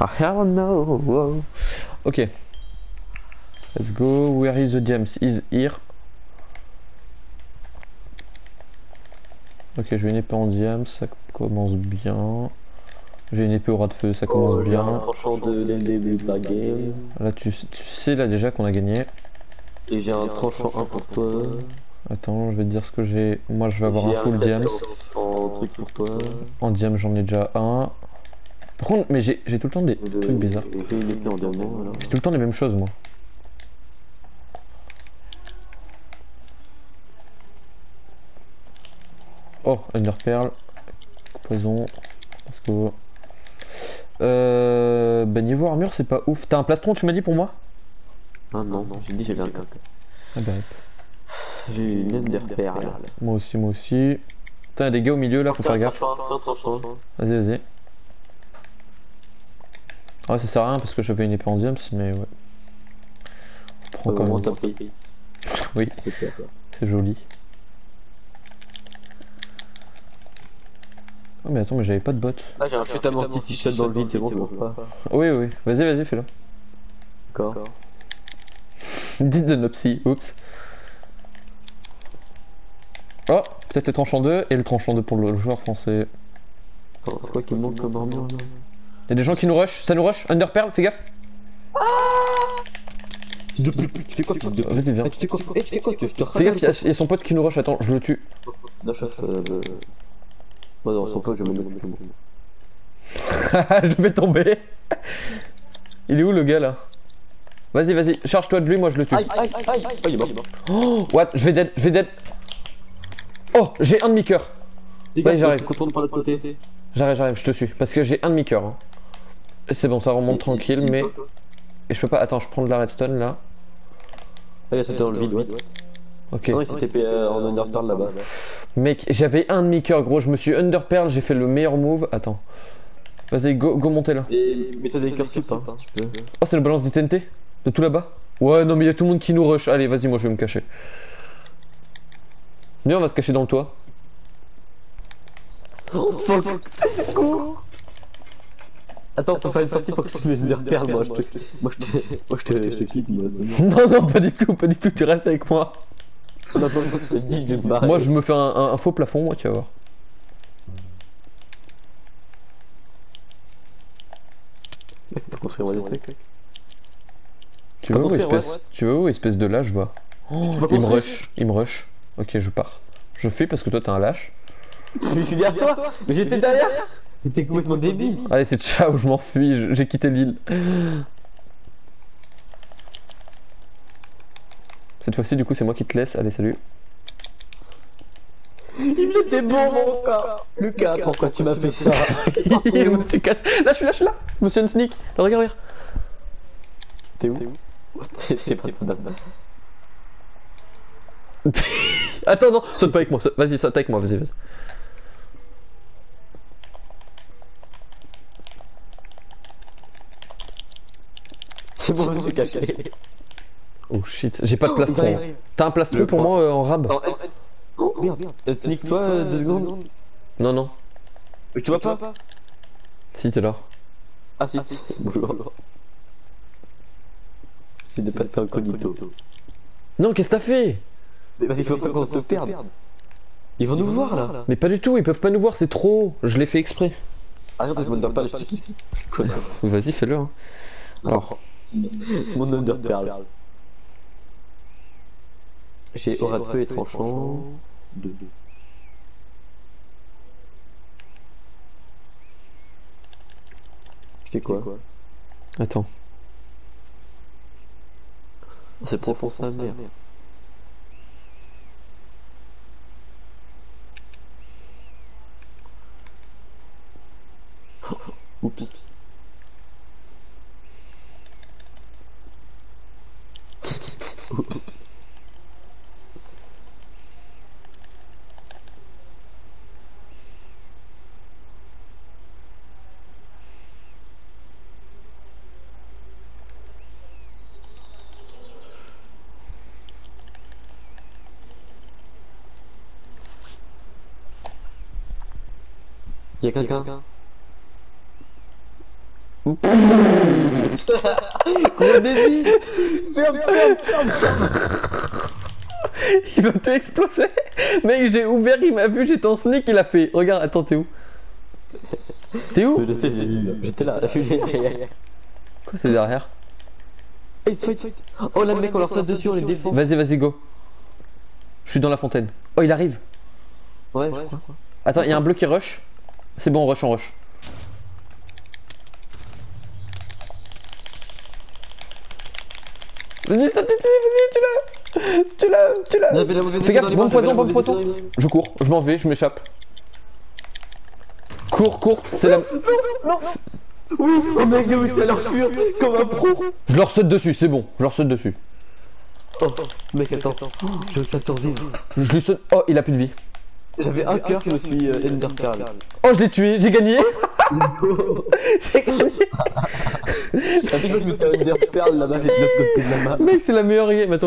Ah, hell no. Ok. Let's go. Where is the James? Is here. Ok, je vais une épée en diams, ça commence bien. J'ai une épée au ras de feu, ça commence Oh, j'ai un bien. tranchant de, de, de. Là, tu, tu sais là déjà qu'on a gagné. Et j'ai un tranchant 1 pour toi. Attends, je vais te dire ce que j'ai. Moi, je vais avoir un J'ai full diams. en, en truc pour toi. En diams, j'en ai déjà un. Par contre, mais j'ai tout le temps des de- trucs bizarres. J'ai tout le temps les mêmes choses, moi. Oh, Underpearl. Poison. Let's go. Euh. Bah, niveau armure, c'est pas ouf. T'as un plastron, tu m'as dit pour moi? Ah non, non, j'ai dit j'avais un casque. Ah bah, J'ai une ender perle. moi aussi, moi aussi. Putain, y'a des gars au milieu là, faut faire gaffe. Tranchant. Vas-y, vas-y. Ouais, ça sert à rien parce que j'avais une épée en diams, mais ouais. On prend quand même. ça. Oui, C'est joli. Oh, mais attends, mais j'avais pas de bottes. Ah, j'ai un chute amorti si je saute dans le vide, c'est bon, je vois pas. Oui, oui, vas-y, vas-y, fais-le. D'accord. Dites de Nopsy, oups. Oh, peut-être le tranchant 2 et le tranchant 2 pour le joueur français. Attends, c'est quoi qui me manque comme armure là? Y'a des gens qui nous rush, ça nous rush, Underpearl, fais gaffe. Fils de pute, tu fais quoi, fils de Vas-y, viens. Eh, tu fais quoi? Eh, tu fais quoi Je te Fais gaffe, y'a son pote qui nous rush, attends, je le tue. Euh. le- Moi, non, son pote, je vais me le mettre. je vais tomber. Il est où le gars là? Vas-y, vas-y, charge-toi de lui, moi je le tue. Aïe, aïe, aïe, aïe, Oh, il est mort. Oh, what? Je vais dead, je vais dead. Oh, j'ai un demi-coeur. Gaffe, j'arrive. qu'on tourne par l'autre côté. J'arrive, j'arrive, je te suis. Parce que j'ai un demi-coeur. hein. C'est bon, ça remonte tranquille, mais. Et je peux pas. Attends, je prends de la redstone là. Ah, il a sauté dans le vide, ouais. Ok. Non, il s'est TP euh, en underpearl là-bas. Mec, j'avais un demi-coeur, gros. Je me suis underpearl, j'ai fait le meilleur move. Attends. Vas-y, go, go monter là. Et mets-toi des cœurs sup, hein, si tu peux. Oh, c'est le balance du TNT De tout là-bas Ouais, non, mais il y a tout le monde qui nous rush. Allez, vas-y, moi je vais me cacher. Viens, on va se cacher dans le toit. Oh, fuck Attends, faut faire une sortie pour que je puisse mes underpearl, moi je te. Moi je te. Moi je te. Je te clique, moi. Non, non, pas du tout, pas du tout. Tu restes avec moi. Non, non, non, je te dis, je vais me barrer. Moi, je me fais un, faux plafond, moi, tu vas voir. Mec, faut construire moi des trucs. Tu veux où, construire, espèce, tu veux où, espèce de lâche, va Oh, Il me rush, il me rush. Ok, je pars. Je fais parce que toi, t'es un lâche. Mais je suis derrière toi Mais j'étais derrière Mais t'es complètement débile Allez, c'est ciao, je m'enfuis, j'ai quitté l'île. Cette fois-ci, du coup, c'est moi qui te laisse. Allez, salut. Il me jette des bombes encore Lucas, pourquoi tu m'as fait ça Il me s'est caché. Là, je suis là, je suis là. Je me suis un sneak. Regarde, regarde. T'es où T'es pas. Attends, non, saute pas avec moi. Vas-y, saute avec moi, vas-y, vas-y. C'est bon, je me suis caché. Oh shit, j'ai pas de plastron. T'as un plastron pour point. moi euh, en rab Attends, elle- Oh merde, Euh, sneak toi euh, deux secondes. Non, non. Je te vois pas Si, t'es là. Ah si, si. Bonjour. C'est de passer incognito. Non, qu'est-ce que t'as fait? Mais vas-y, faut pas qu'on se perde. Ils vont nous voir là. Mais pas du tout, ils peuvent pas nous voir, c'est trop haut. Je l'ai fait exprès. Arrête, je me donne pas le. Vas-y, fais-le. Hein. Alors, C'est mon underperl. J'ai aura de feu et tranchant. Deux. Tu fais quoi attends. C'est profond sa mère. Oups. Oups. Y'a quelqu'un Gros débile Ferme, ferme, ferme Il va tout exploser Mec, j'ai ouvert, il m'a vu, j'étais en sneak, il a fait. Regarde, attends, t'es où? T'es où? Je sais. J'étais là. Quoi, c'est derrière? Hey, fight, fight Oh là, le mec, on leur saute dessus, on les défonce. Vas-y, vas-y, go. Je suis dans la fontaine. Oh, il arrive. Ouais, je crois. Attends, il y a un bleu qui rush. C'est bon, on rush, on rush. Vas-y, saute dessus, vas-y, tu l'as Tu l'as, tu l'as Fais gaffe, bon poison, bon poison. Je cours, je m'en vais, je m'échappe. Cours, cours, c'est la... Oui, oh mec, j'ai réussi à leur fuir comme un pro Je leur saute dessus, c'est bon, je leur saute dessus. Oh, mec, attends, Oh, je veux que ça survive. Je lui saute... Oh, il a plus de vie. J'avais un cœur, je me suis euh, Ender Pearl. Oh, je l'ai tué, j'ai gagné J'ai gagné T'as vu que je m'étais Ender Pearl là-bas, j'ai de l'autre côté de la map? Mec, c'est la meilleure game.